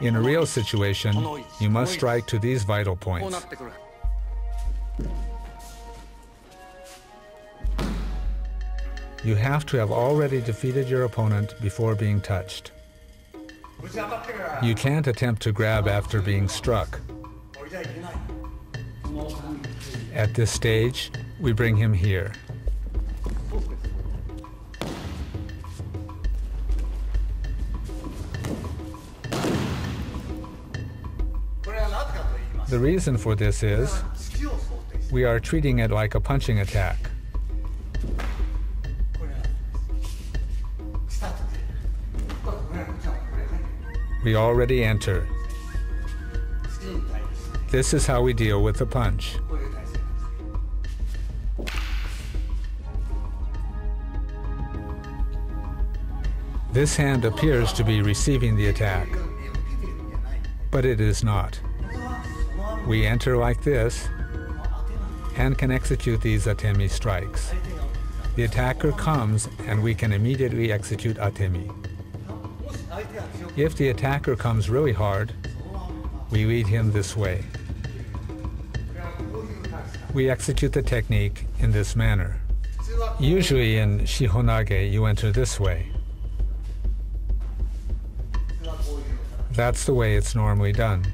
In a real situation, you must strike to these vital points. You have to have already defeated your opponent before being touched. You can't attempt to grab after being struck. At this stage, we bring him here. The reason for this is we are treating it like a punching attack. We already enter. This is how we deal with the punch. This hand appears to be receiving the attack, but it is not. We enter like this and can execute these atemi strikes. The attacker comes and we can immediately execute atemi. If the attacker comes really hard, we lead him this way. We execute the technique in this manner. Usually in Shihonage, you enter this way. That's the way it's normally done.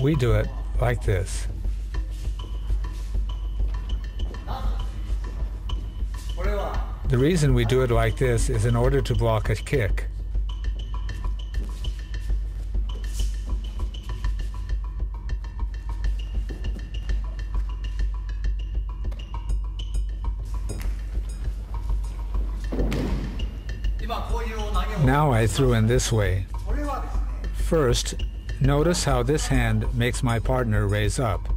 We do it like this. The reason we do it like this is in order to block a kick. Now I threw in this way. First, notice how this hand makes my partner raise up.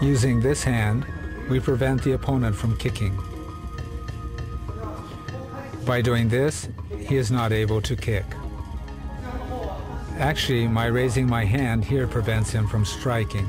Using this hand, we prevent the opponent from kicking. By doing this, he is not able to kick. Actually, my raising my hand here prevents him from striking.